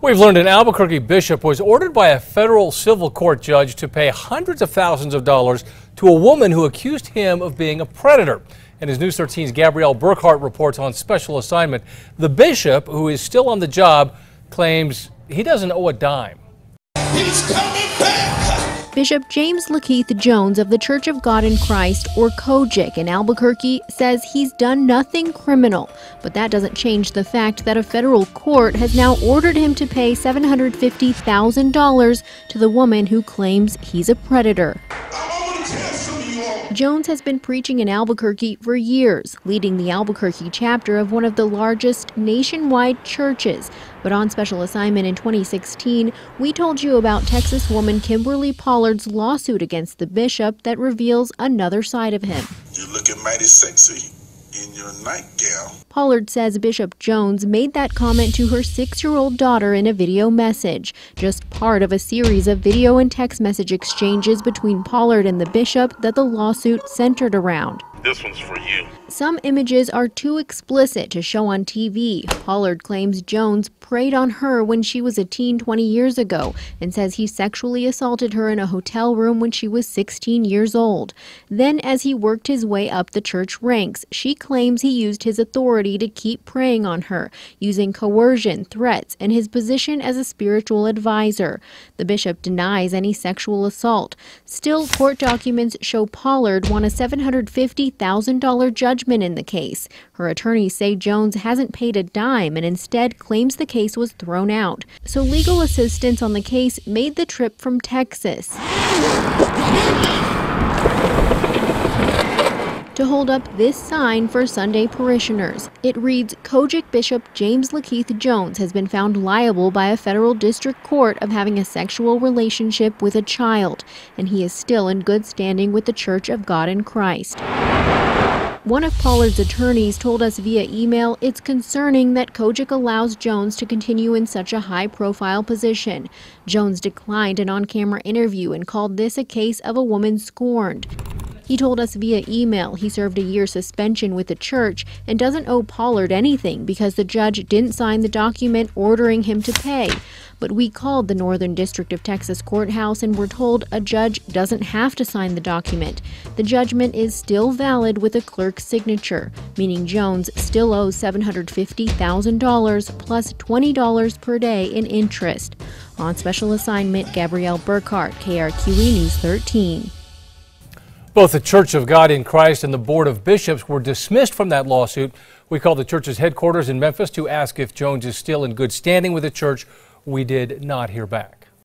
We've learned an Albuquerque bishop was ordered by a federal civil court judge to pay hundreds of thousands of dollars to a woman who accused him of being a predator. And as News 13's Gabrielle Burkhart reports on special assignment, the bishop, who is still on the job, claims he doesn't owe a dime. He's coming back. Bishop James Lakeith Jones of the Church of God in Christ, or COGIC in Albuquerque, says he's done nothing criminal. But that doesn't change the fact that a federal court has now ordered him to pay $750,000 to the woman who claims he's a predator. Jones has been preaching in Albuquerque for years, leading the Albuquerque chapter of one of the largest nationwide churches. But on special assignment in 2016, we told you about Texas woman Kimberly Pollard's lawsuit against the bishop that reveals another side of him. You're looking mighty sexy in your nightgown. Pollard says Bishop Jones made that comment to her six year old daughter in a video message, just part of a series of video and text message exchanges between Pollard and the bishop that the lawsuit centered around. This one's for you. Some images are too explicit to show on TV. Pollard claims Jones preyed on her when she was a teen 20 years ago and says he sexually assaulted her in a hotel room when she was 16 years old. Then, as he worked his way up the church ranks, she claims he used his authority to keep preying on her, using coercion, threats, and his position as a spiritual advisor. The bishop denies any sexual assault. Still, court documents show Pollard won a $750,000 judgment in the case. Her attorneys say Jones hasn't paid a dime and instead claims the case was thrown out. So legal assistance on the case made the trip from Texas to hold up this sign for Sunday parishioners. It reads COGIC Bishop James Lakeith Jones has been found liable by a federal district court of having a sexual relationship with a child, and he is still in good standing with the Church of God in Christ. One of Pollard's attorneys told us via email it's concerning that COGIC allows Jones to continue in such a high profile position. Jones declined an on camera interview and called this a case of a woman scorned. He told us via email he served a year suspension with the church and doesn't owe Pollard anything because the judge didn't sign the document ordering him to pay. But we called the Northern District of Texas courthouse and were told a judge doesn't have to sign the document. The judgment is still valid with a clerk's signature, meaning Jones still owes $750,000 plus $20 per day in interest. On special assignment, Gabrielle Burkhart, KRQE News 13. Both the Church of God in Christ and the Board of Bishops were dismissed from that lawsuit. We called the church's headquarters in Memphis to ask if Jones is still in good standing with the church. We did not hear back.